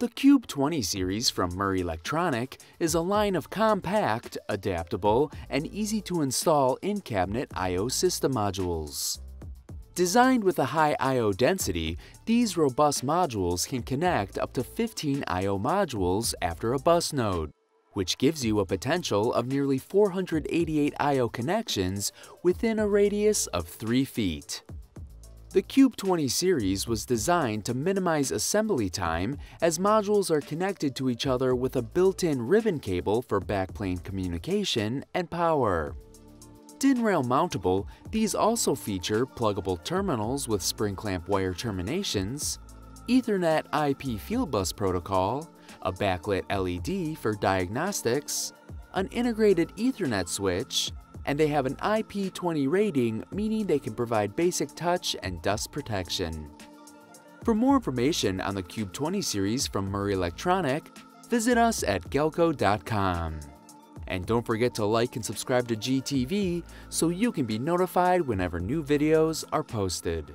The Cube 20 series from Murrelektronik is a line of compact, adaptable, and easy to install in-cabinet I.O. system modules. Designed with a high I.O. density, these robust modules can connect up to 15 I.O. modules after a bus node, which gives you a potential of nearly 488 I.O. connections within a radius of 3 feet. The Cube 20 series was designed to minimize assembly time as modules are connected to each other with a built-in ribbon cable for backplane communication and power. DIN rail mountable, these also feature pluggable terminals with spring clamp wire terminations, Ethernet IP Fieldbus protocol, a backlit LED for diagnostics, an integrated Ethernet switch, and they have an IP20 rating, meaning they can provide basic touch and dust protection. For more information on the Cube 20 series from Murrelektronik, visit us at galco.com. And don't forget to like and subscribe to GTV so you can be notified whenever new videos are posted.